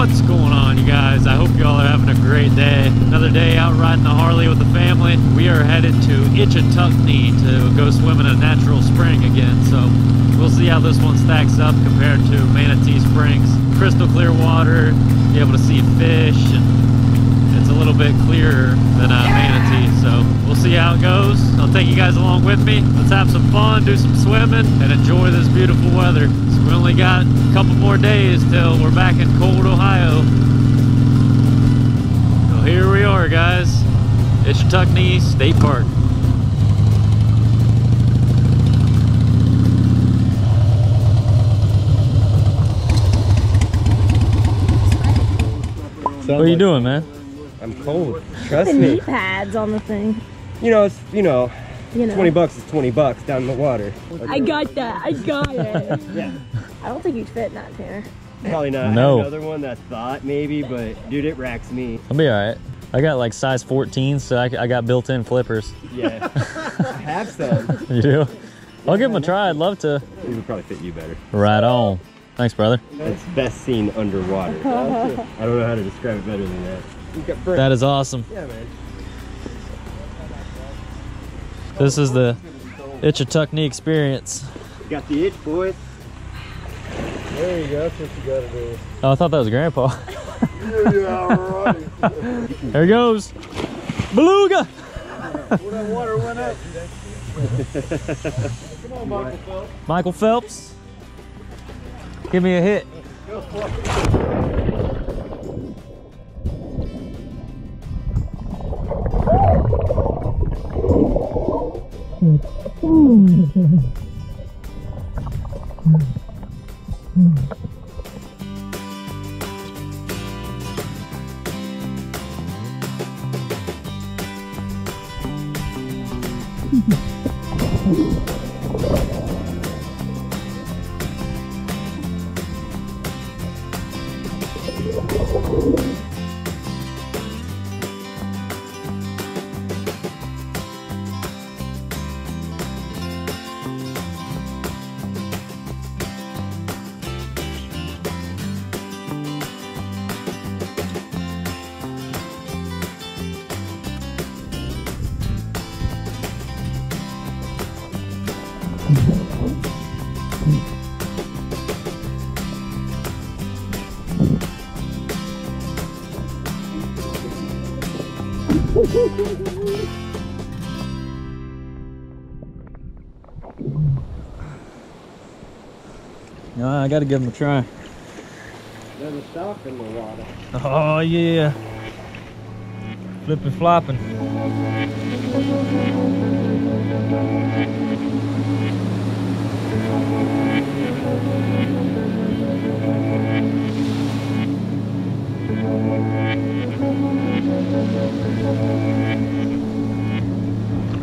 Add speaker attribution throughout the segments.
Speaker 1: What's going on, you guys? I hope you all are having a great day. Another day out riding the Harley with the family. We are headed to Ichetucknee to go swim in a natural spring again. So we'll see how this one stacks up compared to Manatee Springs. Crystal clear water, be able to see fish, and it's a little bit clearer than uh, Manatee. So we'll see how it goes. I'll take you guys along with me. Let's have some fun, do some swimming, and enjoy this beautiful weather. So we only got a couple more days till we're back in cold Ohio. So here we are, guys. Ichetucknee State Park. What are you doing, man?
Speaker 2: I'm cold. Trust
Speaker 3: the knee pads on the thing.
Speaker 2: You know, it's you know,
Speaker 3: You know.
Speaker 2: 20 bucks is 20 bucks down in the water.
Speaker 3: I got that. I got it.
Speaker 2: Yeah.
Speaker 3: I don't think you'd fit in that Tanner.
Speaker 2: Probably not.
Speaker 1: No.
Speaker 2: Another one that thought maybe, but dude, it racks me.
Speaker 1: I'll be all right. I got like size 14, so I, I got built-in flippers.
Speaker 2: Yeah. I have some.
Speaker 1: You do? I'll give them a try. I'd love to.
Speaker 2: These would probably fit you better.
Speaker 1: Right on. Thanks, brother.
Speaker 2: It's best seen underwater. I don't know how to describe it better than that. You got burnt.
Speaker 1: That is awesome.
Speaker 2: yeah, man.
Speaker 1: This is the Ichetucknee experience.
Speaker 2: You got the itch, boys.
Speaker 4: There you go. That's what you gotta do.
Speaker 1: Oh, I thought that was Grandpa.
Speaker 4: yeah, right.
Speaker 1: There he goes. Beluga!
Speaker 4: when that water went up. Come on, Michael Phelps.
Speaker 1: Michael Phelps. Give me a hit. No, I gotta give him a try.
Speaker 2: There's a stock in the water.
Speaker 1: Oh, yeah. Flipping flopping.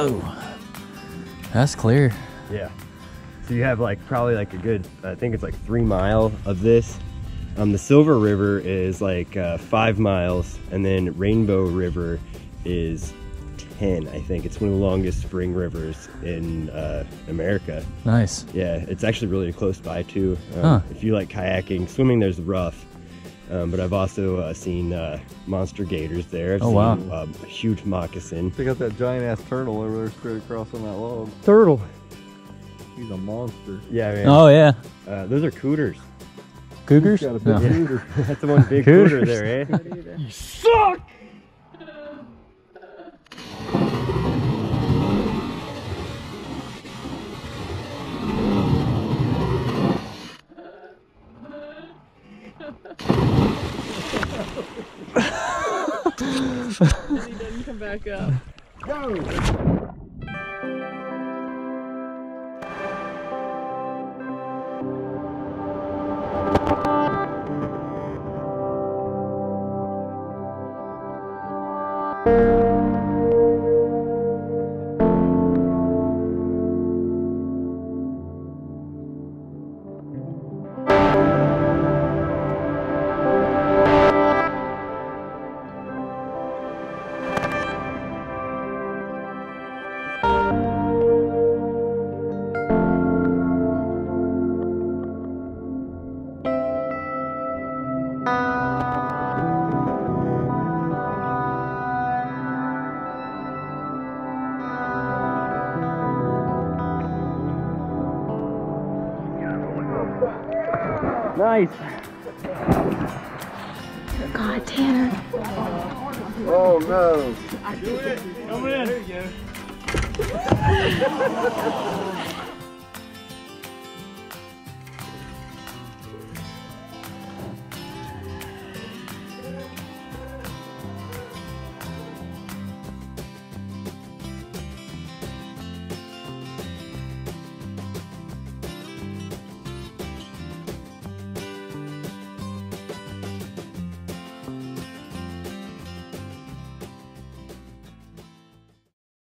Speaker 1: Oh, that's clear.
Speaker 2: Yeah. So you have like probably like a good, I think it's like three mile of this. Um, the Silver River is like uh, five miles, and then Rainbow River is 10, I think. It's one of the longest spring rivers in uh, America.
Speaker 1: Nice.
Speaker 2: Yeah, it's actually really close by too. Um,
Speaker 1: Huh.
Speaker 2: If you like kayaking, swimming there's rough. Um, but I've also uh, seen uh, monster gators there. I've
Speaker 1: Oh, wow.
Speaker 2: seen, um, a huge moccasin.
Speaker 4: They got that giant ass turtle over there straight across on that log.
Speaker 2: Turtle.
Speaker 4: He's a monster.
Speaker 2: Yeah, man.
Speaker 1: Oh, yeah.
Speaker 2: Uh, those are cooters.
Speaker 1: Cougars?
Speaker 4: Got a big
Speaker 1: No.
Speaker 4: cooter.
Speaker 2: That's the one big
Speaker 1: Cooters.
Speaker 2: cooter there, eh?
Speaker 1: You suck!
Speaker 5: he didn't come back up.
Speaker 6: Nice.
Speaker 5: God, Tanner.
Speaker 4: Oh no.
Speaker 7: Come in.